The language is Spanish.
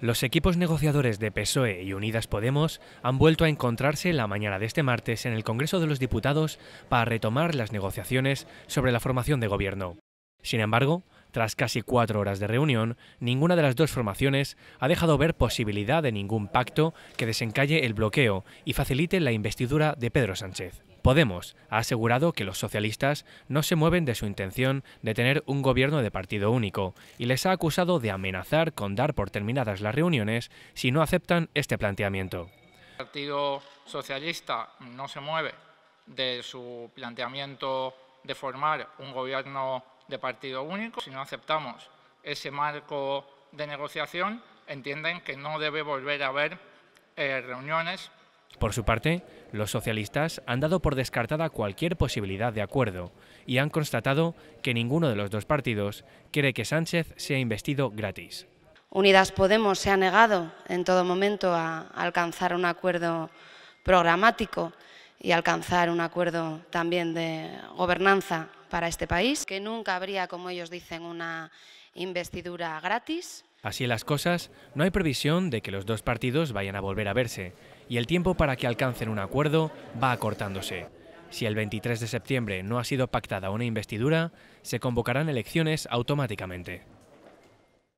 Los equipos negociadores de PSOE y Unidas Podemos han vuelto a encontrarse la mañana de este martes en el Congreso de los Diputados para retomar las negociaciones sobre la formación de gobierno. Sin embargo, tras casi cuatro horas de reunión, ninguna de las dos formaciones ha dejado ver posibilidad de ningún pacto que desencalle el bloqueo y facilite la investidura de Pedro Sánchez. Podemos ha asegurado que los socialistas no se mueven de su intención de tener un gobierno de partido único y les ha acusado de amenazar con dar por terminadas las reuniones si no aceptan este planteamiento. El Partido Socialista no se mueve de su planteamiento de formar un gobierno de partido único. Si no aceptamos ese marco de negociación, entienden que no debe volver a haber eh, reuniones por su parte, los socialistas han dado por descartada cualquier posibilidad de acuerdo y han constatado que ninguno de los dos partidos quiere que Sánchez sea investido gratis. Unidas Podemos se ha negado en todo momento a alcanzar un acuerdo programático y alcanzar un acuerdo también de gobernanza para este país, que nunca habría, como ellos dicen, una investidura gratis. Así las cosas, no hay previsión de que los dos partidos vayan a volver a verse y el tiempo para que alcancen un acuerdo va acortándose. Si el 23 de septiembre no ha sido pactada una investidura, se convocarán elecciones automáticamente.